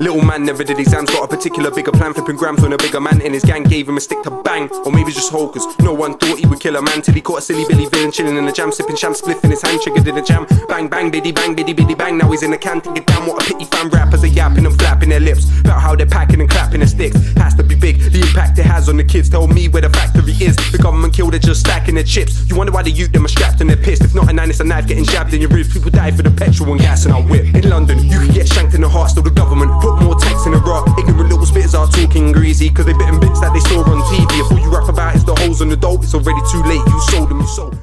Little man never did exams, got a particular bigger plan, flipping grams when a bigger man in his gang gave him a stick to bang. Or maybe just cause no one thought he would kill a man till he caught a silly Billy villain chilling in the jam, sipping sham spliff in his hand, triggered in the jam. Bang, bang, biddy, bang, biddy, biddy, bang. Now he's in the can, thinking, damn, what a pity fan rappers are yapping and flapping their lips about how they're packing and clapping their sticks. Has to be big, the impact it has on the kids. Tell me where the factory is. The government killed it just stacking their chips. You wonder why the youth them are nine, it's a knife getting jabbed in your ribs. People die for the petrol and gas and I whip. In London, you can get shanked in the heart, still the government put more tanks in the rock. Ignorant little spitters are talking greasy, cause they bitten bits that they saw on TV. If all you rap about is the holes on the dope, it's already too late. You sold them, you sold.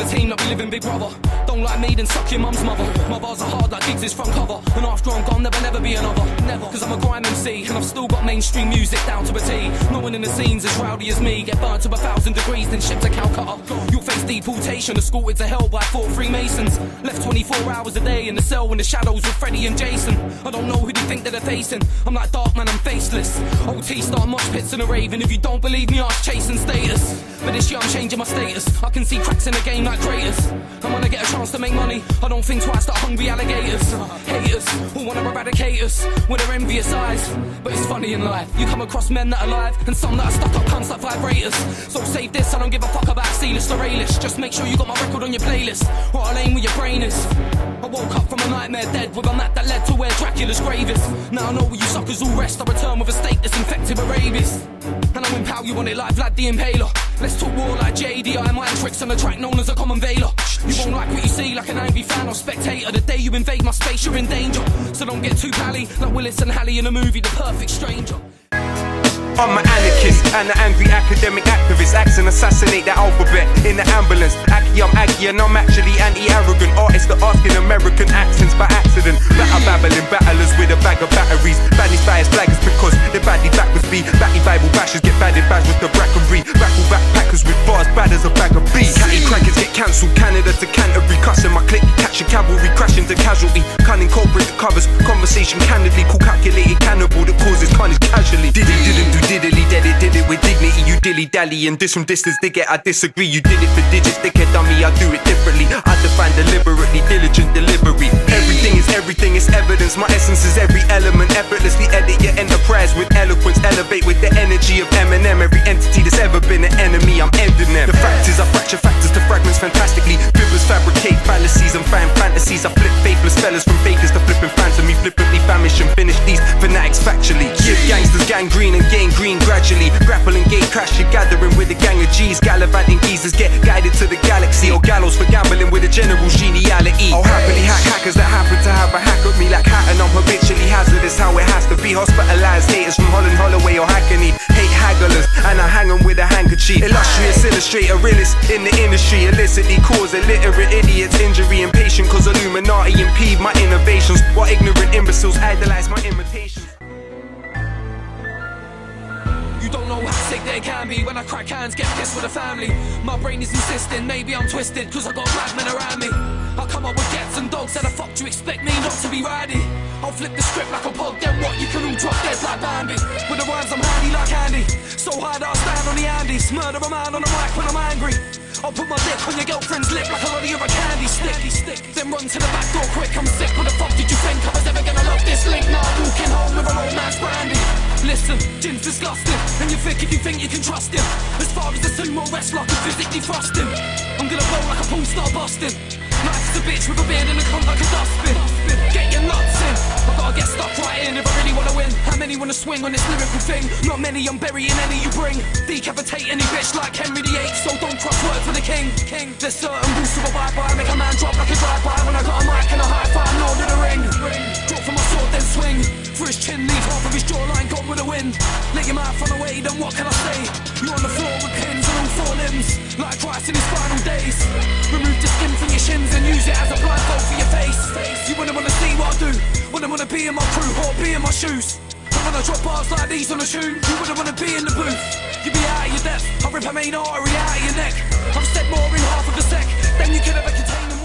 The team, like we live in Big Brother. Don't like me, then suck your mum's mother. My bars are hard like Giggs is front cover. And after I'm gone, never, never be another. Never. Cause I'm a grime MC, and I've still got mainstream music down to a T. No one in the scene's as rowdy as me. Get burnt to a thousand degrees, then shipped to Calcutta. You'll face deportation, escorted to hell by four Freemasons. Left 24 hours a day in the cell in the shadows with Freddie and Jason. I don't know who they think that they're facing. I'm like dark man, I'm faceless. OT start mosh pits in a raven. if you don't believe me, ask chasing status. But this year I'm changing my status. I can see cracks in the game like craters. I'm gonna get a chance to make money. I don't think twice that hungry alligators. Haters who wanna eradicate us with their envious eyes. But it's funny in life. You come across men that are alive and some that are stuck up cunts like vibrators. So save this, I don't give a fuck about C-list or A-list. Just make sure you got my record on your playlist. Or I'll aim where your brain is. Nightmare dead with a map that led to where Dracula's grave is. Now I know where you suckers all rest. I return with a state that's infected with rabies. And I'm in power, you want it like Vlad the Impaler. Let's talk war like Jedi, mind tricks on the track known as a common veiler. You won't like what you see, like an angry fan or spectator. The day you invade my space, you're in danger. So don't get too pally, like Willis and Halle in the movie The Perfect Stranger. I'm an anarchist and an angry academic activist. Acts and assassinate the alphabet in the ambulance. I'm Aggie and I'm actually anti-arrogant. Artist that asking American accents by accident. Batter babbling battlers with a bag of batteries. Baddies bias flaggers because they're badly backwards be. Batty Cunning culprit that covers. Conversation candidly. Cool calculated cannibal that causes carnage casually. Did he didn't do diddly dead it did it with dignity you dilly dally. And this from distance dig it I disagree you did it for digits. Dickhead dummy I do it differently. I define deliberately diligent delivery. Everything is everything is evidence. My essence is every element. Effortlessly edit your enterprise with eloquence. Elevate with the energy of Eminem. Every entity that's ever been an enemy I'm ending them. The fact is I fracture factors to fragments. Fantastically fellas from fakers to flipping fans of me flippantly famish and finish these fanatics factually give gangsters gangrene and gain green gradually. Grappling gate crash, you're gathering with a gang of G's. Gallivanting geezers get guided to the galaxy. Or gallows for gambling with a general geniality. I'll happily hack hackers that happen to have a hack at me like Hatton. I'm habitually hazardous, how it has to be. Hospitalized haters from Holland, Holloway, or handkerchief. Illustrious illustrator, realist in the industry. Illicitly cause illiterate idiots injury. Impatient cause Illuminati impede my innovations. While ignorant imbeciles idolize my imitations. You don't know how sick they can be when I crack hands, get pissed with the family. My brain is insisting, maybe I'm twisted, cause I got bad men around me. I come up with gets and dogs, that do you expect me not to be riding? I'll flip the script like a pug, then what? You can all drop dead like Bambi. With the rhymes, I'm handy like Andy. So high that I stand on the Andes. Murder a man on the mic when I'm angry. I'll put my dick on your girlfriend's lip like a lot of a candy stick. Then run to the back door quick, I'm sick. What the fuck did you think I was ever gonna love this link? Now I'm walking home with an old man's brandy. Listen, gin's disgusting, and you think if you think you can trust him. As far as the sumo wrestler can physically thrust him, I'm gonna blow like a porn star busting. Nice a bitch with a beard and a cunt like a dustbin. Get your nuts in. I gotta get stuck right in if I really wanna win. How many wanna swing on this lyrical thing? Not many, I'm burying any you bring. Decapitate any bitch like Henry VIII, so don't cross word for the king. King. There's certain rules to abide by. Make a man drop like a drive-by when I got a mic and a high five. Lord of the ring. Drop from my sword, then swing. For his chin, leave half of his jawline gone with the wind. Let your mouth run away, then what can I say? You're on the floor with pins and all four limbs, like Christ in his final days. Remove use it as a blindfold for your face. You wouldn't wanna see what I do, wouldn't wanna be in my crew or be in my shoes. And when I drop bars like these on a tune, you wouldn't wanna be in the booth. You'd be out of your depth, I rip a main artery out of your neck. I've said more in half of a sec than you could ever contain.